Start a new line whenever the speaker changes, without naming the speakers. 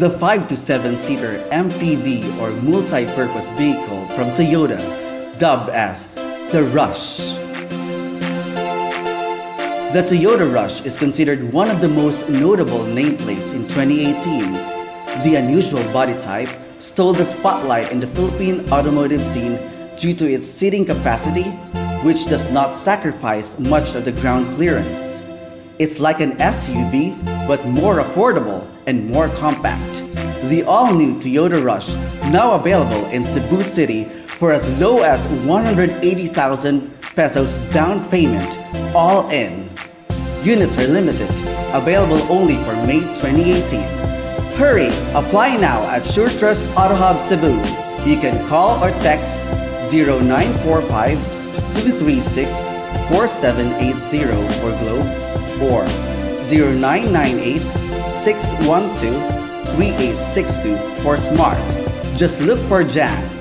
the 5 to 7 seater MPV or multi-purpose vehicle from Toyota, dubbed as the Rush. The Toyota Rush is considered one of the most notable nameplates in 2018. The unusual body type stole the spotlight in the Philippine automotive scene due to its seating capacity, which does not sacrifice much of the ground clearance. It's like an SUV, but more affordable and more compact. The all-new Toyota Rush, now available in Cebu City for as low as 180,000 pesos down payment, all in. Units are limited, available only for May 2018. Hurry! Apply now at Sure Trust Auto Hub Cebu. You can call or text 0945 236 4780 for Globe or 0998 612 3862 for Smart. Just look for Jan